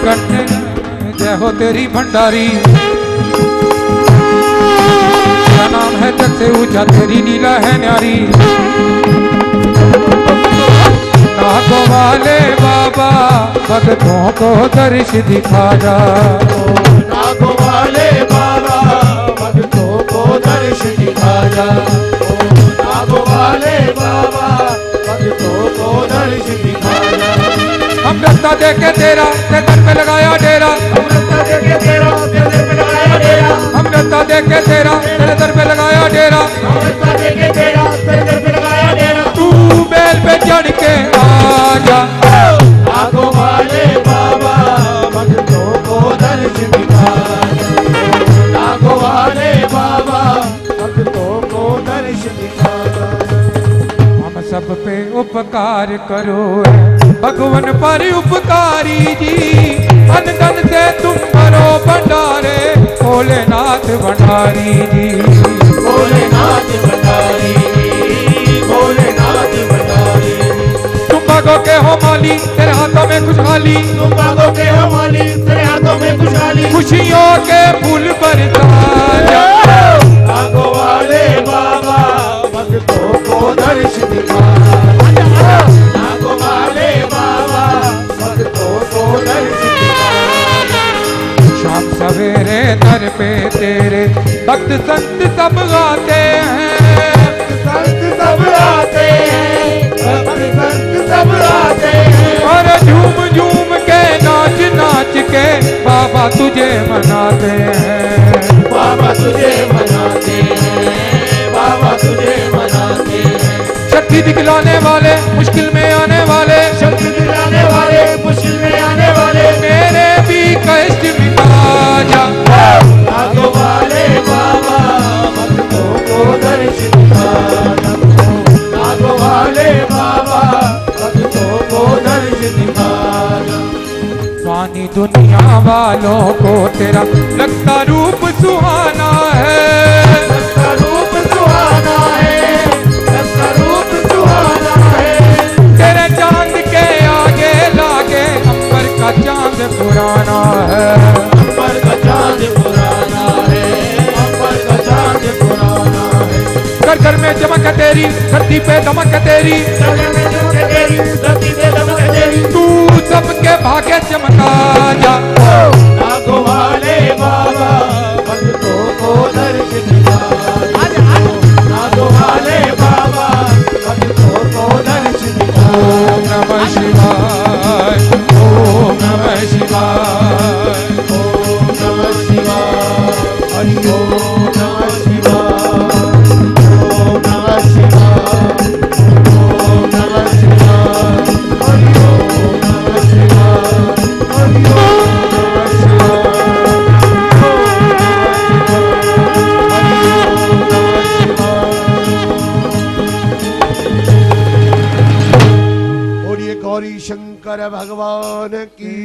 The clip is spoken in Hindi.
जय हो तेरी भंडारी। नाम है जग से ऊँचा तेरी लीला है न्यारी। नागो वाले बाबा, भक्तों को दर्श दिखा जा। नागो वाले बाबा, भक्तों को दर्श दिखा जा। नागो वाले बाबा, भक्तों को दर्श दिखा जा। हम रास्ता देखे तेरा ते दर पे लगाया डेरा। हम रास्ता देखे तेरा पे लगाया डेरा। हम रास्ता देखे तेरा तेरे दर पे लगाया डेरा। हम रास्ता देखे तेरा तेरे पे लगाया डेरा। तू बैल पे चढ़ के आ जा नागो वाले बाबा भक्तों को दिखा। वाले बाबा भक्तों को दिखा। हम सब पे उपकार करो भगवान पर उपकारी जी। अन धन से तुम करो भंडारे भोलेनाथ भंडारी जी। भोलेनाथ भंडारी भोलेनाथ भंडारी तुम भागो के हो माली तेरे हाथों में खुशहाली। तुम बागों के हो माली तेरे हाथों में खुशहाली। खुशियों के फूल बरसा सवेरे दर पे तेरे। भक्त संत सब गाते हैं। संत सब आते हैं। भक्त संत सब आते हैं। और झूम झूम के नाच नाच के बाबा तुझे मनाते हैं। बाबा तुझे मनाते हैं। बाबा तुझे मनाते हैं। शक्ति दिखलाने वाले मुश्किल में स्वानी दुनिया वालों को तेरा लगता रूप सुहाना है। रूप सुहाना है रूप सुहाना है। तेरे चाँद के आगे लागे अंबर का चाँद पुराना है। अंबर का चाँद पुराना है, अंबर का चाँद पुराना है। घर घर में चमक तेरी, धरती पे दमक तेरी। में चमक तेरी सबके भाग्य चमका जा नागो वाले बाबा भक्तों को दर्श दिखा वाले बाबा भक्तों को दर्श दिखा ओम नमः शिवाय ओम नमः शिवाय। ओम नमः शिवाय ओम नमः गौरी शंकर भगवान की